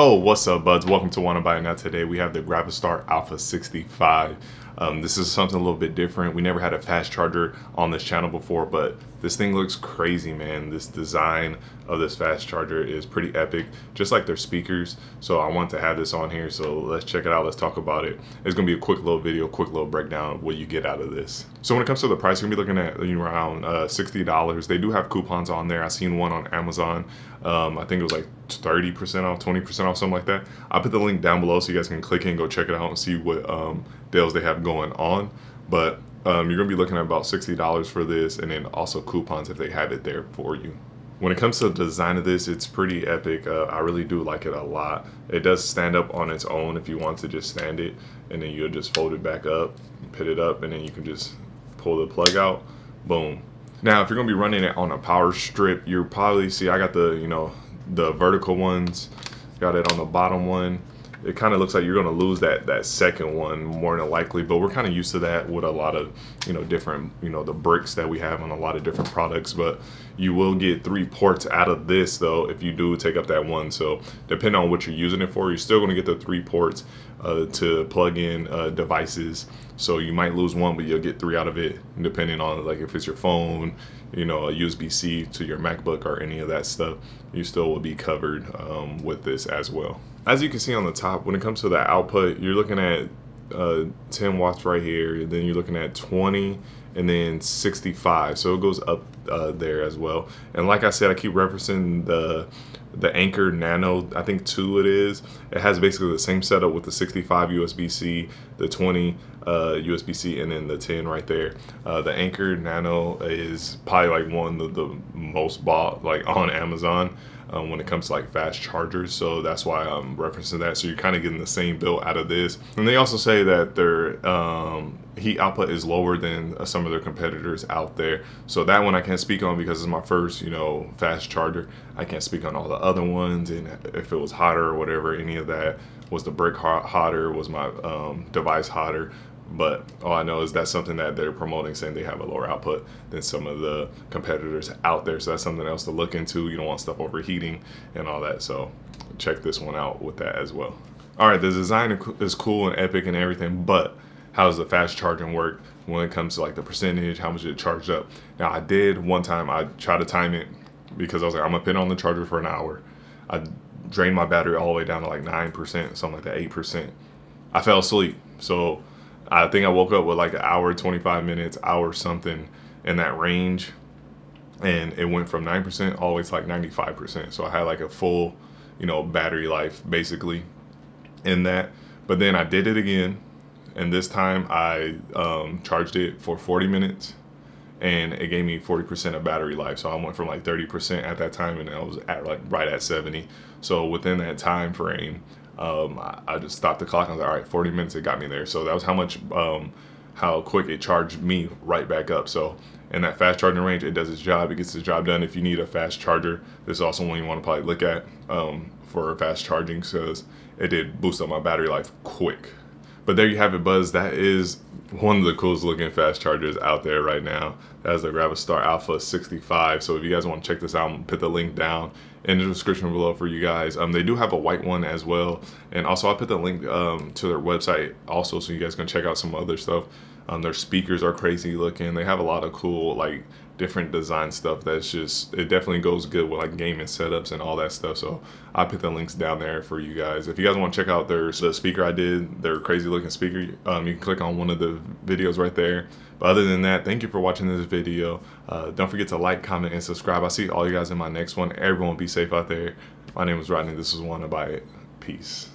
Oh, what's up, buds? Welcome to Wanna Buy Now. Today we have the Gravastar Alpha 65. Um, this is something a little bit different. We never had a fast charger on this channel before, but this thing looks crazy, man. This design of this fast charger is pretty epic, just like their speakers. So I want to have this on here, so let's check it out. Let's talk about it. It's gonna be a quick little video, quick little breakdown of what you get out of this. So when it comes to the price, you're gonna be looking at you know, around uh, $60. They do have coupons on there. I seen one on Amazon. Um, I think it was like 30% off, 20% off, something like that. I'll put the link down below so you guys can click in, go check it out and see what um, deals they have going on. But um, you're gonna be looking at about $60 for this and then also coupons if they have it there for you. When it comes to the design of this, it's pretty epic. Uh, I really do like it a lot. It does stand up on its own if you want to just stand it and then you'll just fold it back up, put it up, and then you can just pull the plug out, boom. Now, if you're gonna be running it on a power strip, you'll probably see I got the, you know, the vertical ones, got it on the bottom one it kind of looks like you're going to lose that that second one more than likely but we're kind of used to that with a lot of you know different you know the bricks that we have on a lot of different products but you will get three ports out of this though if you do take up that one. So depending on what you're using it for you're still going to get the three ports uh, to plug in uh, devices so you might lose one but you'll get three out of it depending on like if it's your phone you know a USB-C to your MacBook or any of that stuff you still will be covered um, with this as well. As you can see on the top, when it comes to the output, you're looking at uh, 10 watts right here, then you're looking at 20 and then 65 so it goes up uh, there as well. And like I said I keep referencing the the Anker Nano I think 2 it is it has basically the same setup with the 65 USB-C the 20 uh, USB-C and then the 10 right there uh, the Anker Nano is probably like one of the most bought like on Amazon um, when it comes to like fast chargers. So that's why I'm referencing that. So you're kind of getting the same build out of this. And they also say that their um, heat output is lower than uh, some of their competitors out there. So that one I can't speak on because it's my first, you know, fast charger. I can't speak on all the other ones and if it was hotter or whatever, any of that. Was the brick hot, hotter? Was my um, device hotter? but all I know is that's something that they're promoting, saying they have a lower output than some of the competitors out there. So that's something else to look into. You don't want stuff overheating and all that. So check this one out with that as well. All right, the design is cool and epic and everything, but how does the fast charging work when it comes to like the percentage, how much it charged up? Now I did one time, I tried to time it because I was like, I'm gonna put on the charger for an hour. I drained my battery all the way down to like 9%, something like that, 8%. I fell asleep. So I think I woke up with like an hour, 25 minutes, hour something in that range. And it went from 9% all the way to like 95%. So I had like a full, you know, battery life basically in that. But then I did it again. And this time I um, charged it for 40 minutes and it gave me 40% of battery life. So I went from like 30% at that time and I was at like right at 70. So within that time frame, um, I, just stopped the clock. I was like, all right, 40 minutes, it got me there. So that was how much, um, how quick it charged me right back up. So in that fast charging range, it does its job. It gets its job done. If you need a fast charger, this is also one you want to probably look at um, for fast charging because it did boost up my battery life quick. But there you have it, Buzz. That is one of the coolest looking fast chargers out there right now. That's the Gravastar Alpha 65. So if you guys want to check this out, put the link down in the description below for you guys. Um, they do have a white one as well. And also I'll put the link um, to their website also so you guys can check out some other stuff. Um, their speakers are crazy looking. They have a lot of cool like different design stuff that's just it definitely goes good with like gaming setups and all that stuff. So i put the links down there for you guys. If you guys want to check out their the speaker i did their crazy looking speaker um, you can click on one of the videos right there. But other than that thank you for watching this video. Uh, don't forget to like comment and subscribe. I see all you guys in my next one. Everyone be safe out there. My name is rodney. This is wanna buy it. Peace